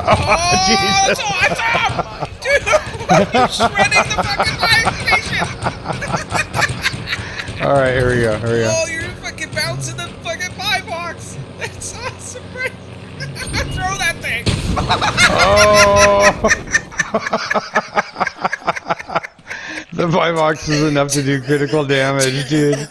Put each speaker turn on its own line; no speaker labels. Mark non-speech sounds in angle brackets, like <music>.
Oh, oh,
Jesus.
It's awesome! Dude, you're <laughs> shredding the fucking fire station! <laughs>
All right, here we go. Here we go.
Oh, you're fucking bouncing the fucking buy box! <laughs> That's awesome, right? Throw that thing!
Oh. the buy box is enough to do critical damage, dude.